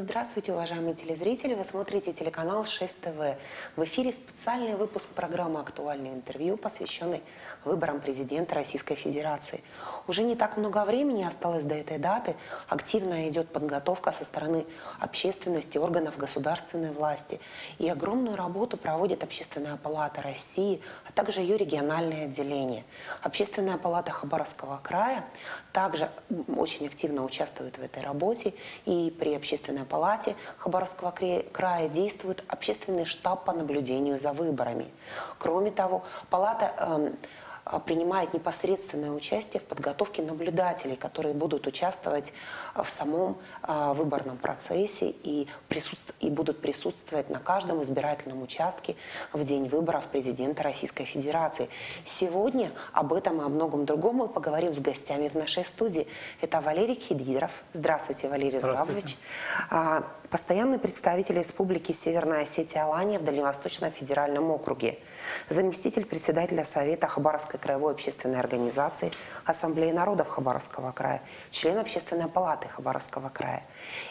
Здравствуйте, уважаемые телезрители! Вы смотрите телеканал 6 ТВ. В эфире специальный выпуск программы «Актуальное интервью», посвященный выборам президента Российской Федерации. Уже не так много времени осталось до этой даты. Активно идет подготовка со стороны общественности, органов государственной власти. И огромную работу проводит Общественная палата России, а также ее региональные отделения. Общественная палата Хабаровского края также очень активно участвует в этой работе. И при Общественной палате Хабаровского края действует общественный штаб по наблюдению за выборами. Кроме того, палата э, принимает непосредственное участие в подготовке наблюдателей, которые будут участвовать а, в самом а, выборном процессе и, присутств... и будут присутствовать на каждом избирательном участке в день выборов президента Российской Федерации. Сегодня об этом и о многом другом мы поговорим с гостями в нашей студии. Это Валерий Хидиров. Здравствуйте, Валерий Здравствуйте. Постоянный представитель Республики Северная Осетия Алания в Дальневосточном федеральном округе заместитель председателя Совета Хабаровской краевой общественной организации Ассамблеи народов Хабаровского края, член Общественной палаты Хабаровского края.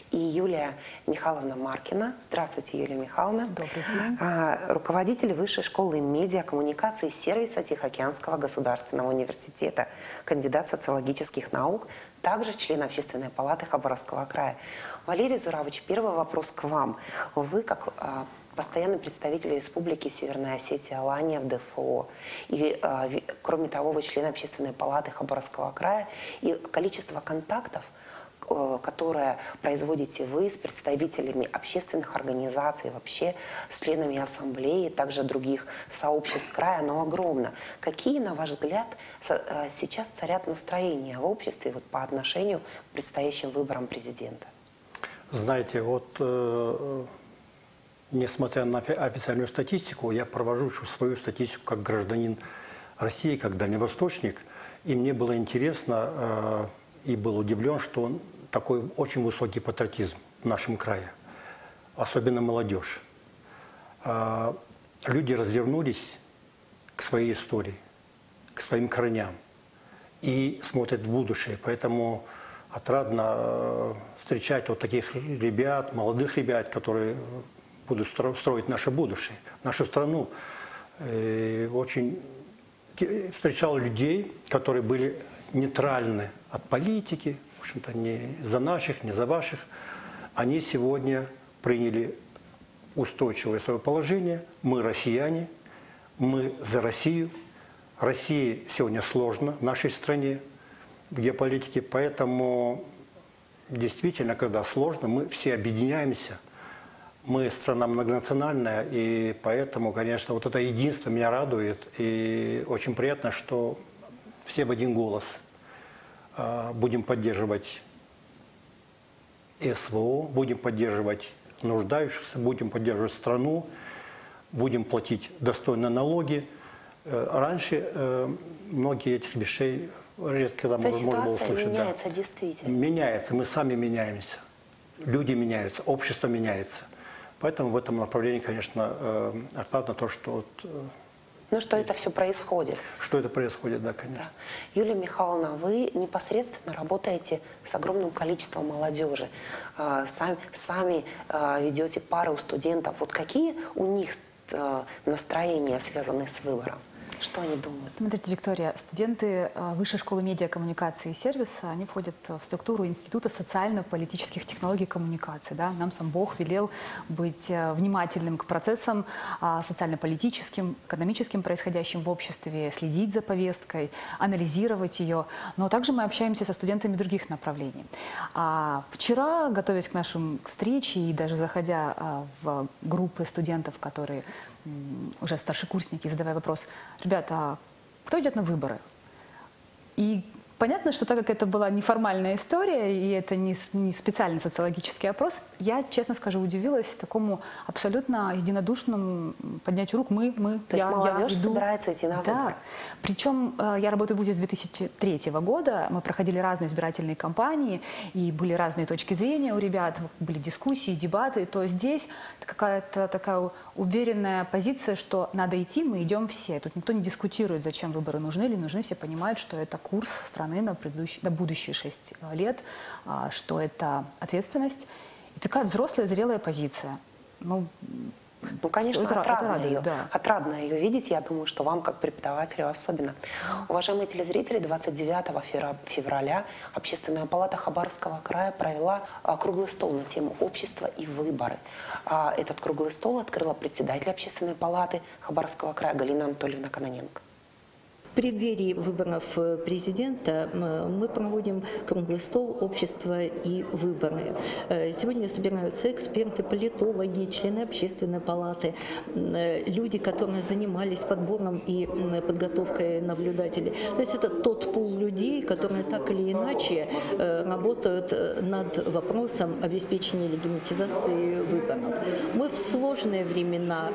И Юлия Михайловна Маркина. Здравствуйте, Юлия Михайловна. Добрый день. А, руководитель Высшей школы медиа, коммуникации сервиса Тихоокеанского государственного университета, кандидат социологических наук, также член Общественной палаты Хабаровского края. Валерий Зуравович, первый вопрос к вам. Вы, как а, постоянный представитель Республики Северная Осетия Алания в ДФО. И, э, кроме того, вы член Общественной палаты Хабаровского края. И количество контактов, э, которое производите вы с представителями общественных организаций, вообще с членами ассамблеи, также других сообществ края, оно огромно. Какие, на ваш взгляд, э, сейчас царят настроения в обществе вот, по отношению к предстоящим выборам президента? Знаете, вот э, несмотря на официальную статистику, я провожу свою статистику как гражданин России, как дальневосточник, и мне было интересно э, и был удивлен, что такой очень высокий патриотизм в нашем крае, особенно молодежь. Э, люди развернулись к своей истории, к своим корням и смотрят в будущее, поэтому отрадно э, встречать вот таких ребят, молодых ребят, которые будут строить наше будущее, нашу страну. И очень встречал людей, которые были нейтральны от политики, в общем-то, не за наших, не за ваших. Они сегодня приняли устойчивое свое положение. Мы россияне, мы за Россию. России сегодня сложно нашей стране в геополитике, поэтому действительно, когда сложно, мы все объединяемся – мы страна многонациональная, и поэтому, конечно, вот это единство меня радует. И очень приятно, что все в один голос а, будем поддерживать СВО, будем поддерживать нуждающихся, будем поддерживать страну, будем платить достойно налоги. Э, раньше э, многие этих вещей редко когда можно, можно было услышать. меняется да. действительно. Меняется, мы сами меняемся. Люди меняются, общество меняется. Поэтому в этом направлении, конечно, э, отрадно то, что... Вот, э, ну, что это все происходит. Что это происходит, да, конечно. Да. Юлия Михайловна, вы непосредственно работаете с огромным количеством молодежи. Э, сами, сами ведете пары у студентов. Вот какие у них настроения связаны с выбором? Что они думают? Смотрите, Виктория, студенты э, Высшей школы медиа, коммуникации и сервиса, они входят в структуру Института социально-политических технологий коммуникации. Да? Нам сам Бог велел быть э, внимательным к процессам а, социально-политическим, экономическим происходящим в обществе, следить за повесткой, анализировать ее. Но также мы общаемся со студентами других направлений. А вчера, готовясь к нашим встрече и даже заходя а, в группы студентов, которые уже старшекурсники, задавая вопрос, ребята, а кто идет на выборы? И Понятно, что так как это была неформальная история, и это не, не специальный социологический опрос, я, честно скажу, удивилась такому абсолютно единодушному поднятию рук. Мы, мы, То я, есть молодежь я иду. собирается идти на да. Причем э, я работаю в ВУЗе с 2003 года, мы проходили разные избирательные кампании, и были разные точки зрения у ребят, были дискуссии, дебаты, то здесь какая-то такая уверенная позиция, что надо идти, мы идем все. Тут никто не дискутирует, зачем выборы нужны или нужны, все понимают, что это курс страны страны на, предыдущие, на будущие шесть лет, а, что это ответственность. И такая взрослая, зрелая позиция. Ну, ну, конечно, это, отрадно, это ее, да. отрадно ее видеть. Я думаю, что вам, как преподавателю, особенно. Уважаемые телезрители, 29 февраля Общественная палата Хабаровского края провела а, круглый стол на тему «Общество и выборы». А, этот круглый стол открыла председатель Общественной палаты Хабаровского края Галина Анатольевна Каноненко преддверии выборов э, президента мы проводим круглый стол общества и выборы. Э, сегодня собираются эксперты, политологи, члены общественной палаты, э, люди, которые занимались подбором и подготовкой наблюдателей. То есть это тот пул людей, которые так или иначе работают над вопросом обеспечения легитимизации выборов. Мы в сложные времена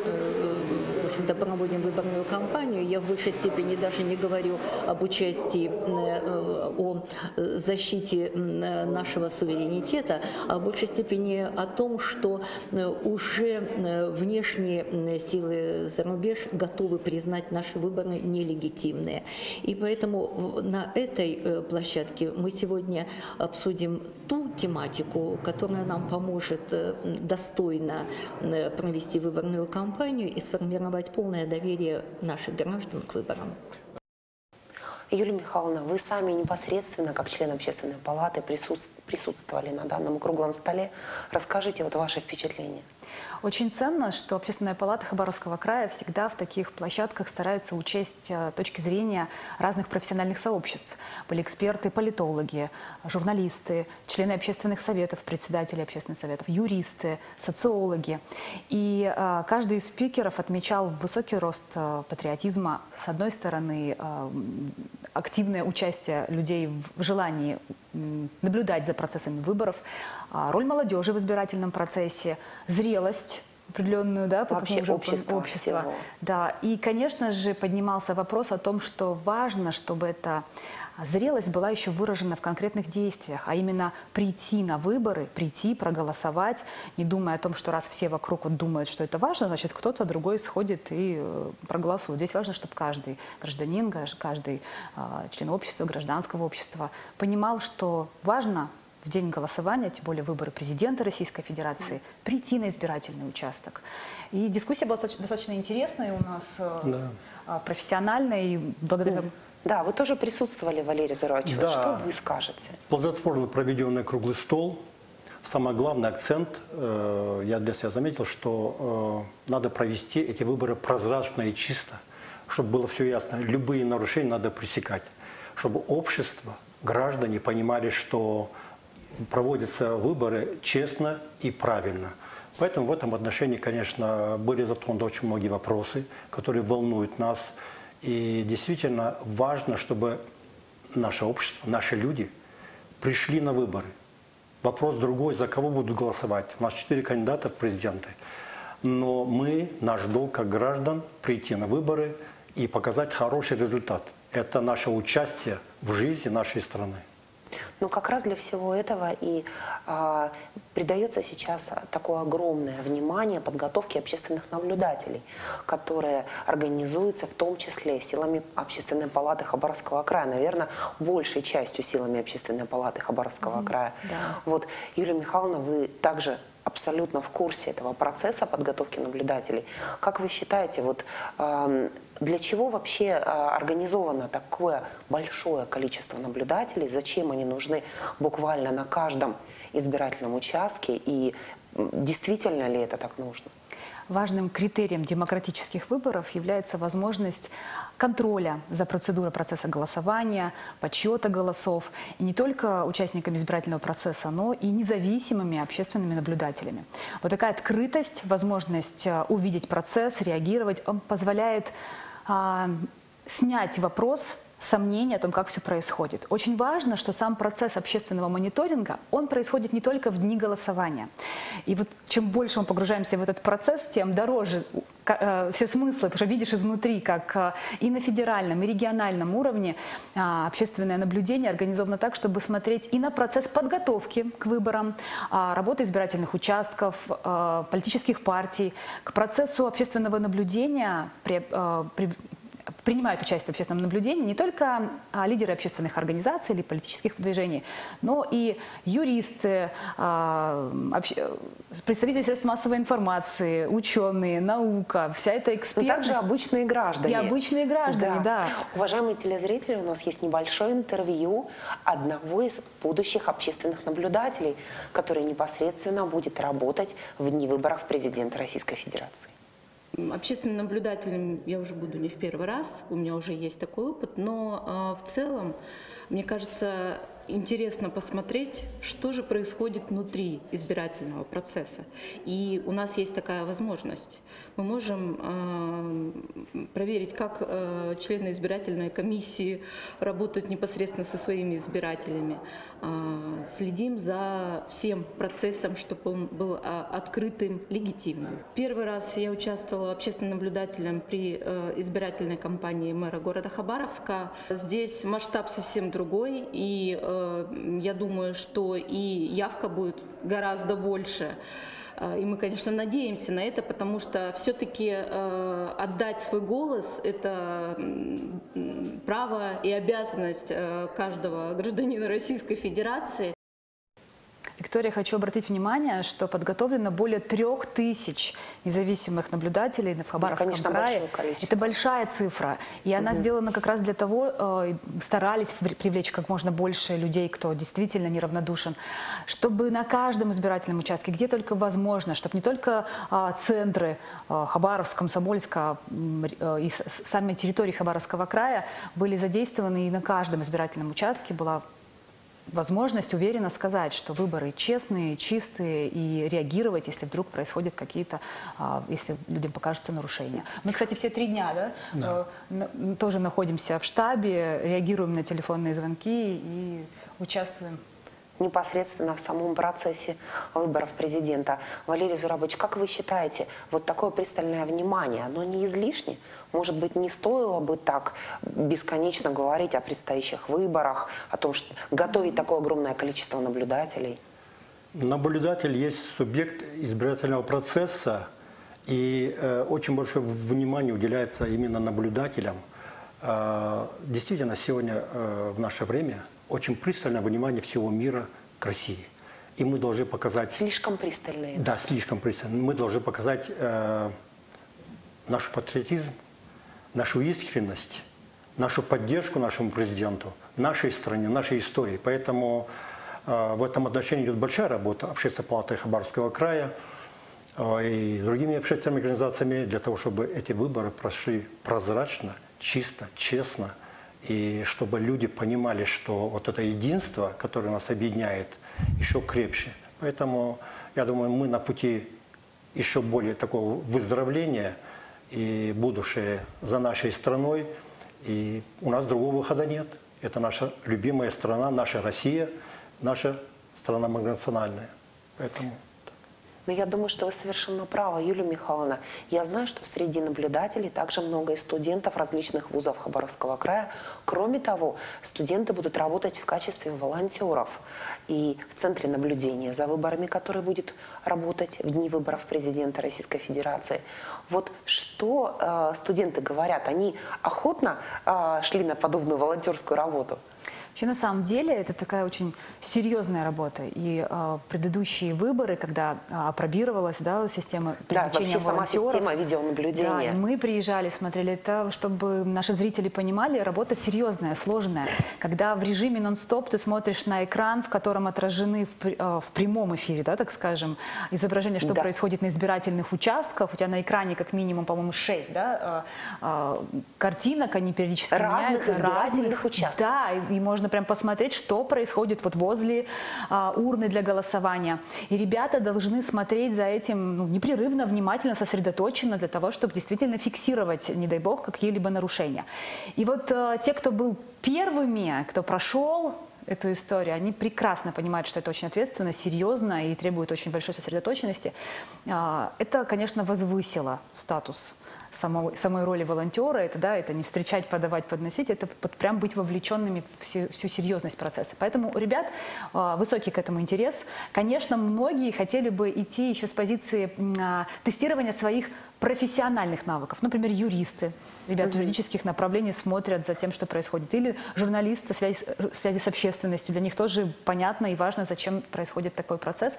общем-то, проводим выборную кампанию. Я в большей степени даже не говорю об участии, э, о защите нашего суверенитета, а в большей степени о том, что э, уже э, внешние силы за рубеж готовы признать наши выборы нелегитимные. И поэтому на этой площадке мы сегодня обсудим ту тематику, которая нам поможет достойно провести выборную кампанию и сформировать полное доверие наших граждан к выборам. Юлия Михайловна, вы сами непосредственно, как член общественной палаты, присутствовали на данном круглом столе. Расскажите вот ваши впечатления. Очень ценно, что Общественная палата Хабаровского края всегда в таких площадках старается учесть э, точки зрения разных профессиональных сообществ. Были эксперты, политологи, журналисты, члены общественных советов, председатели общественных советов, юристы, социологи. И э, каждый из спикеров отмечал высокий рост э, патриотизма. С одной стороны, активное участие людей в желании наблюдать за процессами выборов, роль молодежи в избирательном процессе, зрелость определенную, да, вообще общество, общество. Всего. Да, и, конечно же, поднимался вопрос о том, что важно, чтобы эта зрелость была еще выражена в конкретных действиях, а именно прийти на выборы, прийти, проголосовать, не думая о том, что раз все вокруг вот думают, что это важно, значит, кто-то другой сходит и э, проголосует. Здесь важно, чтобы каждый гражданин, каждый э, член общества, гражданского общества понимал, что важно в день голосования, тем более выборы президента Российской Федерации, прийти на избирательный участок. И дискуссия была достаточно интересная у нас, э, да. А, профессиональная, и благодаря... Да, вы тоже присутствовали, Валерий Зурович. Да. Что вы скажете? Плодотворно проведенный круглый стол. Самый главный акцент, э, я для себя заметил, что э, надо провести эти выборы прозрачно и чисто, чтобы было все ясно. Любые нарушения надо пресекать, чтобы общество, граждане понимали, что проводятся выборы честно и правильно. Поэтому в этом отношении, конечно, были затронуты очень многие вопросы, которые волнуют нас. И действительно важно, чтобы наше общество, наши люди пришли на выборы. Вопрос другой, за кого будут голосовать. У нас четыре кандидата в президенты. Но мы, наш долг как граждан, прийти на выборы и показать хороший результат. Это наше участие в жизни нашей страны. Но как раз для всего этого и а, придается сейчас такое огромное внимание подготовке общественных наблюдателей, которые организуются в том числе силами Общественной палаты Хабаровского края, наверное, большей частью силами Общественной палаты Хабаровского mm -hmm. края. Да. Вот, Юлия Михайловна, вы также абсолютно в курсе этого процесса подготовки наблюдателей. Как вы считаете, вот для чего вообще организовано такое большое количество наблюдателей? Зачем они нужны буквально на каждом избирательном участке? И действительно ли это так нужно? Важным критерием демократических выборов является возможность контроля за процедурой процесса голосования, подсчета голосов. И не только участниками избирательного процесса, но и независимыми общественными наблюдателями. Вот такая открытость, возможность э, увидеть процесс, реагировать, позволяет а, снять вопрос сомнений о том, как все происходит. Очень важно, что сам процесс общественного мониторинга, он происходит не только в дни голосования. И вот чем больше мы погружаемся в этот процесс, тем дороже э, все смыслы, потому что видишь изнутри, как э, и на федеральном, и региональном уровне а, общественное наблюдение организовано так, чтобы смотреть и на процесс подготовки к выборам, а, работы избирательных участков, а, политических партий, к процессу общественного наблюдения принимают участие в общественном наблюдении не только а, лидеры общественных организаций или политических движений, но и юристы, а, представители средств массовой информации, ученые, наука, вся эта Но экспертность. также обычные граждане. И обычные граждане, да. Уважаемые телезрители, у нас есть небольшое интервью одного из будущих общественных наблюдателей, который непосредственно будет работать в дни выборов президента Российской Федерации. Общественным наблюдателем я уже буду не в первый раз, у меня уже есть такой опыт, но э, в целом, мне кажется, интересно посмотреть, что же происходит внутри избирательного процесса. И у нас есть такая возможность. Мы можем э, проверить, как э, члены избирательной комиссии работают непосредственно со своими избирателями. Э, следим за всем процессом, чтобы он был э, открытым, легитимным. Первый раз я участвовала общественным наблюдателем при э, избирательной кампании мэра города Хабаровска. Здесь масштаб совсем другой, и э, я думаю, что и явка будет гораздо больше. Э, И мы, конечно, надеемся на это, потому что все-таки э, отдать свой голос – это право и обязанность э, каждого гражданина Российской Федерации. Виктория, хочу обратить внимание, что подготовлено более трех тысяч независимых наблюдателей в Хабаровском конечно, крае. Это большая цифра. И она сделана как раз для того, э, старались привлечь как можно больше людей, кто действительно неравнодушен, чтобы на каждом избирательном участке, где только возможно, чтобы не только а, центры а, Хабаровска, Комсомольска э, и сами территории Хабаровского края были задействованы, и на каждом избирательном участке была возможность уверенно сказать, что выборы честные, чистые и реагировать, если вдруг происходят какие-то, а, если людям покажутся нарушения. Мы, кстати, все три дня да, э, на- тоже находимся в штабе, реагируем на телефонные звонки и участвуем. Непосредственно в самом процессе выборов президента. Валерий Зурабович, как вы считаете, вот такое пристальное внимание, оно не излишне? Может быть, не стоило бы так бесконечно говорить о предстоящих выборах, о том, что готовить такое огромное количество наблюдателей? Наблюдатель есть субъект избирательного процесса, и э, очень большое внимание уделяется именно наблюдателям. Э, действительно, сегодня э, в наше время очень пристальное внимание всего мира к России. И мы должны показать... Слишком пристальное. Да, слишком пристально. Мы должны показать э, наш патриотизм, нашу искренность, нашу поддержку нашему президенту, нашей стране, нашей истории. Поэтому э, в этом отношении идет большая работа Общественной палаты Хабаровского края э, и другими общественными организациями для того, чтобы эти выборы прошли прозрачно, чисто, честно, и чтобы люди понимали, что вот это единство, которое нас объединяет, еще крепче. Поэтому, я думаю, мы на пути еще более такого выздоровления и будущее за нашей страной. И у нас другого выхода нет. Это наша любимая страна, наша Россия, наша страна многонациональная. Поэтому... Но я думаю, что вы совершенно правы, Юлия Михайловна. Я знаю, что среди наблюдателей также много и студентов различных вузов Хабаровского края. Кроме того, студенты будут работать в качестве волонтеров. И в Центре наблюдения за выборами, который будет работать в дни выборов президента Российской Федерации. Вот что э, студенты говорят? Они охотно э, шли на подобную волонтерскую работу? Вообще, на самом деле, это такая очень серьезная работа. И э, предыдущие выборы, когда э, апробировалась да, система Да, привлечения вообще сама система видеонаблюдения. Да, мы приезжали, смотрели это, чтобы наши зрители понимали, работа серьезная, сложная. Когда в режиме нон-стоп ты смотришь на экран, в котором отражены в, э, в прямом эфире, да, так скажем, изображение, что Да. происходит на избирательных участках. У тебя на экране как минимум, по-моему, 6 да, э, э, картинок, они периодически Разных меняются. избирательных участков. Да, и, и можно прям посмотреть, что происходит вот возле а, урны для голосования. И ребята должны смотреть за этим ну, непрерывно, внимательно, сосредоточенно для того, чтобы действительно фиксировать, не дай бог, какие-либо нарушения. И вот а, те, кто был первыми, кто прошел эту историю, они прекрасно понимают, что это очень ответственно, серьезно и требует очень большой сосредоточенности. А, Это, конечно, возвысило статус самой, самой роли волонтера, это, да, это не встречать, подавать, подносить, это под, прям быть вовлеченными в всю, всю серьезность процесса. Поэтому у ребят э, высокий к этому интерес. Конечно, многие хотели бы идти еще с позиции э, тестирования своих профессиональных навыков. Например, юристы, ребята юридических направлений смотрят за тем, что происходит. Или журналисты, связи, связи с общественностью. Для них тоже понятно и важно, зачем происходит такой процесс.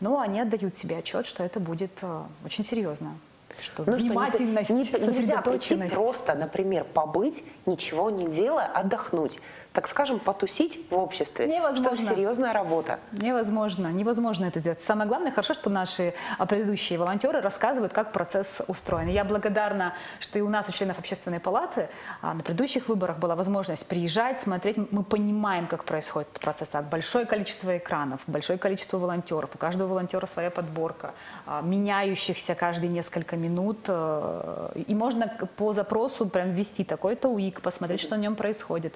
Но они отдают себе отчет, что это будет э, очень серьезно. Что Ну что, не- внимательность, не- нельзя прийти просто, например, побыть, ничего не делая, отдохнуть. Так скажем, потусить в обществе. Невозможно. Что серьезная работа. Невозможно, невозможно это сделать. Самое главное, хорошо, что наши а, предыдущие волонтеры рассказывают, как процесс устроен. Я благодарна, что и у нас, у членов общественной палаты, а, на предыдущих выборах была возможность приезжать, смотреть. Мы понимаем, как происходит этот процесс. А, Большое количество экранов, большое количество волонтеров. У каждого волонтера своя подборка, меняющихся каждые несколько минут. э, И можно по запросу прям ввести такой-то УИК, посмотреть, что на нем происходит.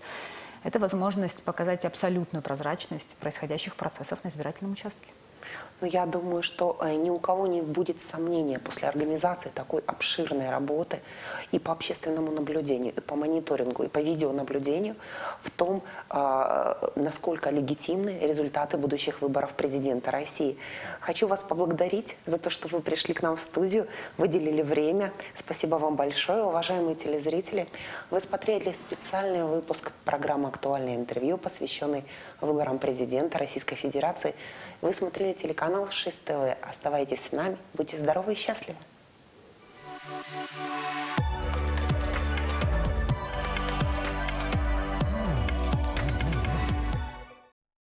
Это возможность показать абсолютную прозрачность происходящих процессов на избирательном участке. Но я думаю, что э, ни у кого не будет сомнения после организации такой обширной работы и по общественному наблюдению, и по мониторингу, и по видеонаблюдению в том, э, насколько легитимны результаты будущих выборов президента России. Хочу вас поблагодарить за то, что вы пришли к нам в студию, выделили время. Спасибо вам большое, уважаемые телезрители. Вы смотрели специальный выпуск программы «Актуальное интервью», посвященный выборам президента Российской Федерации. Вы смотрели телеканал 6 ТВ. Оставайтесь с нами. Будьте здоровы и счастливы.